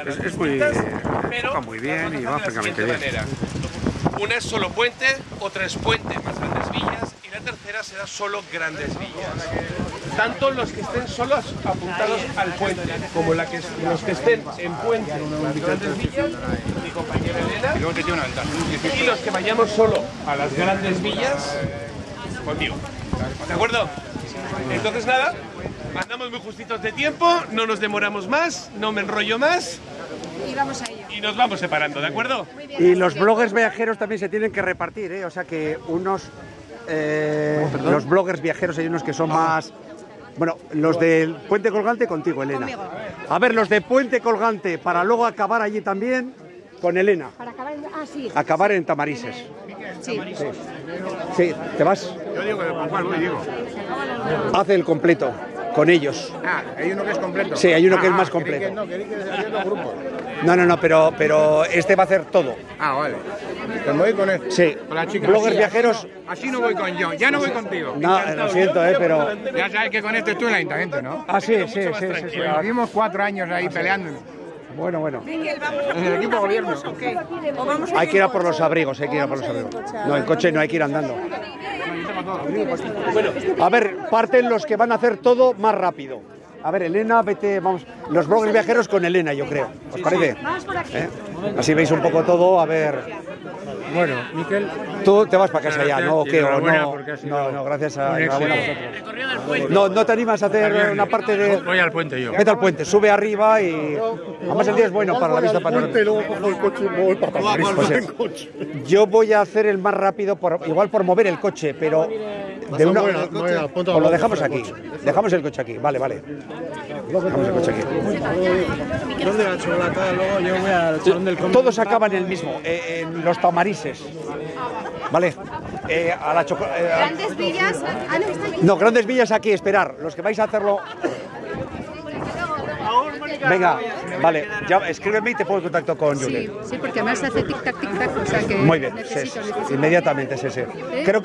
Es- muy- pero muy bien y va siguiente bien. manera. Una es solo puente, otra es puente más grandes villas y la tercera será solo grandes villas. Tanto los que estén solos apuntados al puente como la que, los que estén en puente las grandes villas, mi compañera Elena, y los que vayamos solo a las grandes villas, conmigo. ¿De acuerdo? Entonces nada, andamos muy justitos de tiempo, no nos demoramos más, no me enrollo más Y vamos a ello. y nos vamos separando, ¿de acuerdo? Muy bien, Y los bloggers viajeros también se tienen que repartir, ¿eh? O sea que unos. eh, los bloggers viajeros hay unos que son más. Bueno, los del Puente Colgante contigo, Elena. Conmigo. A ver, los de Puente Colgante, para luego acabar allí también con Elena. Para acabar en... Ah, sí. Acabar en Tamarises. Sí. Sí, ¿te vas? Yo digo, ¿con cuál voy? Digo. Hace el completo con ellos. Ah, hay uno que es completo. Sí, hay uno que es Ah, más completo. que no, que grupos. No, no, no, pero, pero este va a hacer todo. Ah, vale. Pues me voy con él. Sí. Con la chica. Bloggers Así- viajeros. Así no voy con yo, ya no voy contigo. No, lo siento, ¿eh? Pero. Ya sabes que con este tú en el ayuntamiento, ¿no? Ah, sí, sí, sí, sí, sí. Vivimos cuatro años ahí peleándonos. Bueno, bueno. En el equipo gobierno. Hay que ir a por los abrigos, hay que ir a por los abrigos. No, en coche no hay que ir andando. Bueno, a ver, parten los que van a hacer todo más rápido. A ver, Elena, vete, vamos, los bloggers viajeros con Elena, yo creo. ¿Os parece? Vamos por aquí. ¿Eh? Así veis un poco todo, a ver. Bueno, Miquel, Tú te vas para casa ya, ¿no? ¿O qué? ¿O no? No, no, gracias a. No, no te animas a hacer una parte de. voy al puente yo. Vete al puente, sube arriba y. Además el día es bueno para la vista panorámica. para París. Pues es- Yo voy a hacer el más rápido, por, igual por mover el coche, pero de una, o lo abajo, dejamos aquí. Dejamos el coche aquí, vale, vale. Dejamos el coche aquí. ¿Dónde la chocolatada? Luego yo voy al salón del cómic. Todos acaban en el mismo, eh, en los tamarises. ¿Vale? Eh, a la eh, Grandes villas. Ah, no, grandes villas aquí, esperar. Los que vais a hacerlo. Venga, vale, ya escríbeme y te pongo en contacto con Sí, Julen. sí, porque además hace tic-tac, tic-tac, o sea que Muy bien, sí, necesito, sí, necesito. inmediatamente, sí, sí. Creo